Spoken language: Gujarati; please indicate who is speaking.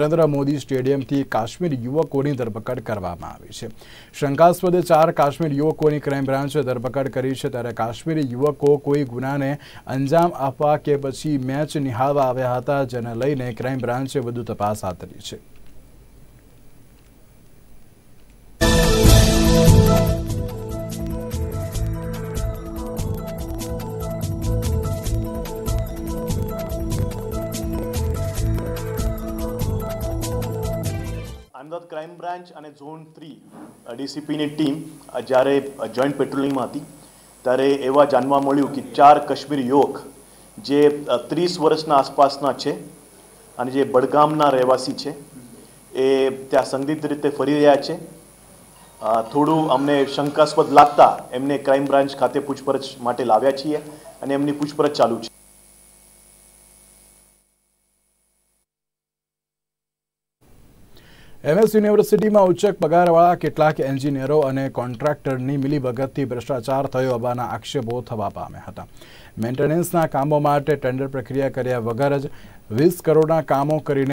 Speaker 1: નરેન્દ્ર મોદી સ્ટેડિયમથી કાશ્મીર યુવકોની ધરપકડ કરવામાં આવી છે. શંકાસ્પદ ચાર કાશ્મીર યુવકોની ક્રાઇમ બ્રાન્ચે ધરપકડ કરી છે. ત્યારે કાશ્મીરી યુવકો કોઈ ગુનાને અંજામ આપવા કે પછી મેચ નિહાળવા આવ્યા હતા, જેને લઈને ક્રાઇમ બ્રાન્ચે વધુ તપાસ હાથ ધરી છે.
Speaker 2: અમદાવાદ ક્રાઇમ બ્રાન્ચ અને ઝોન થ્રી ડીસીપીની ટીમ જ્યારે જોઈન્ટ પેટ્રોલિંગમાં હતી, ત્યારે એવા જાણવા મળ્યું કે ચાર કાશ્મીર યુવક, જે ત્રીસ વર્ષના આસપાસના છે અને જે બડગામના રહેવાસી છે, એ ત્યાં સંદિગ્ધ રીતે ફરી રહ્યા છે. થોડું અમને શંકાસ્પદ લાગતા એમને ક્રાઇમ બ્રાન્ચ ખાતે પૂછપરછ માટે લાવ્યા છીએ અને એમની પૂછપરછ ચાલુ છે.
Speaker 1: એમએસ યુનિવર્સિટીમાં ઉચ્ચ પગારવાળા કેટલાક એન્જિનિયરો અને કોન્ટ્રાક્ટરની મિલીભગતથી ભ્રષ્ટાચાર થયો હોવાના આક્ષેપો થવા પામ્યા હતા. મેન્ટેનન્સના કામો માટે ટેન્ડર પ્રક્રિયા કર્યા વગર જ વીસ કરોડના કામો કરીને